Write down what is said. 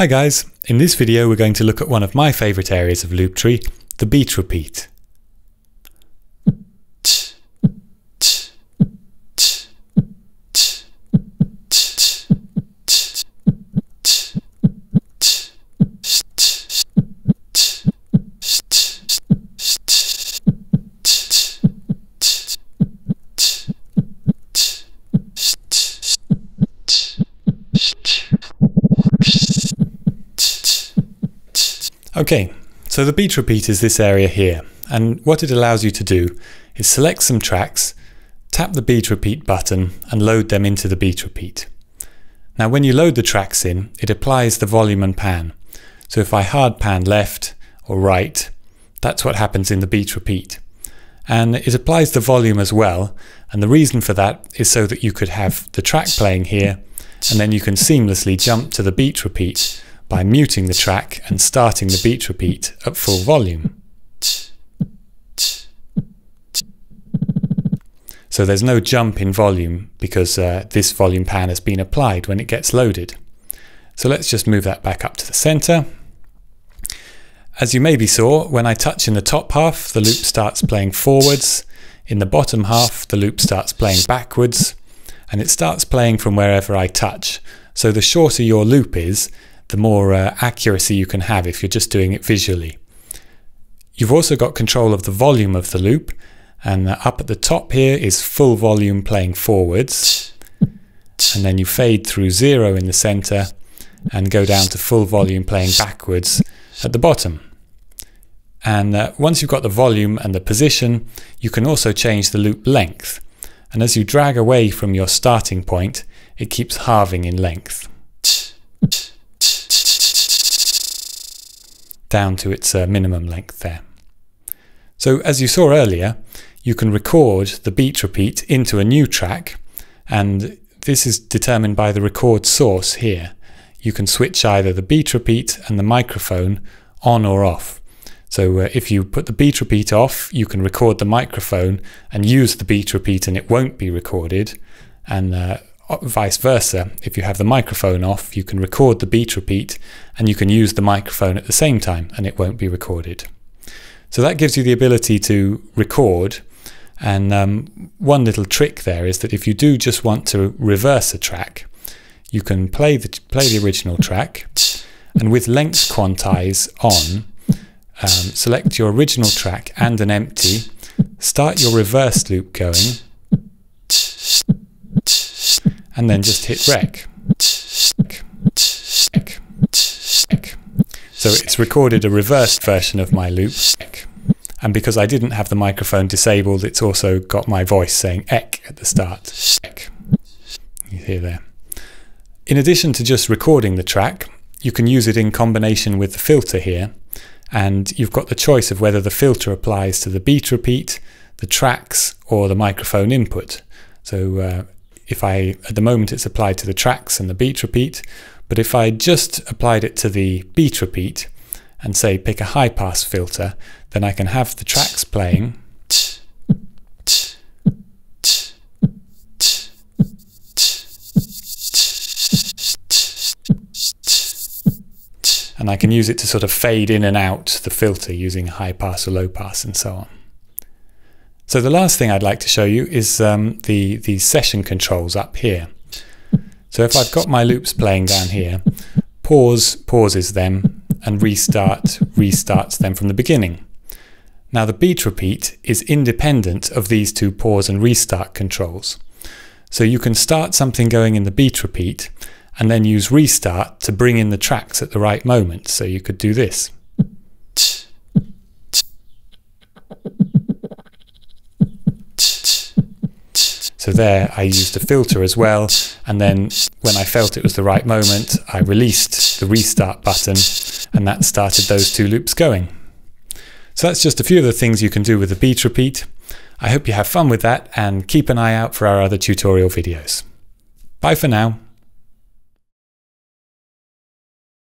Hi guys, in this video we're going to look at one of my favourite areas of Looptree, the beat repeat. Okay, so the beat repeat is this area here, and what it allows you to do is select some tracks, tap the beat repeat button and load them into the beat repeat. Now when you load the tracks in, it applies the volume and pan. So if I hard pan left or right, that's what happens in the beat repeat. And it applies the volume as well, and the reason for that is so that you could have the track playing here, and then you can seamlessly jump to the beat repeat by muting the track and starting the beat repeat at full volume. So there's no jump in volume because uh, this volume pan has been applied when it gets loaded. So let's just move that back up to the center. As you maybe saw, when I touch in the top half, the loop starts playing forwards. In the bottom half, the loop starts playing backwards. And it starts playing from wherever I touch. So the shorter your loop is, the more uh, accuracy you can have if you're just doing it visually. You've also got control of the volume of the loop, and up at the top here is full volume playing forwards, and then you fade through zero in the center and go down to full volume playing backwards at the bottom. And uh, once you've got the volume and the position, you can also change the loop length. And as you drag away from your starting point, it keeps halving in length. Down to its uh, minimum length there. So as you saw earlier, you can record the beat repeat into a new track, and this is determined by the record source here. You can switch either the beat repeat and the microphone on or off. So uh, if you put the beat repeat off, you can record the microphone and use the beat repeat and it won't be recorded. And uh, vice versa. If you have the microphone off, you can record the beat repeat and you can use the microphone at the same time and it won't be recorded. So that gives you the ability to record. And um, one little trick there is that if you do just want to reverse a track, you can play the play the original track, and with length quantize on, um, select your original track and an empty, start your reverse loop going, and then just hit rec. So it's recorded a reversed version of my loop. And because I didn't have the microphone disabled, it's also got my voice saying ek at the start. You hear there. In addition to just recording the track, you can use it in combination with the filter here. And you've got the choice of whether the filter applies to the beat repeat, the tracks, or the microphone input. So uh, if I, at the moment it's applied to the tracks and the beat repeat, but if I just applied it to the beat repeat and say pick a high pass filter, then I can have the tracks playing and I can use it to sort of fade in and out the filter using high pass or low pass and so on. So the last thing I'd like to show you is um, the, the session controls up here. So if I've got my loops playing down here, pause pauses them and restart restarts them from the beginning. Now the beat repeat is independent of these two pause and restart controls. So you can start something going in the beat repeat and then use restart to bring in the tracks at the right moment. So you could do this. So there I used a filter as well. And then when I felt it was the right moment, I released the restart button and that started those two loops going. So that's just a few of the things you can do with the beat repeat. I hope you have fun with that and keep an eye out for our other tutorial videos. Bye for now.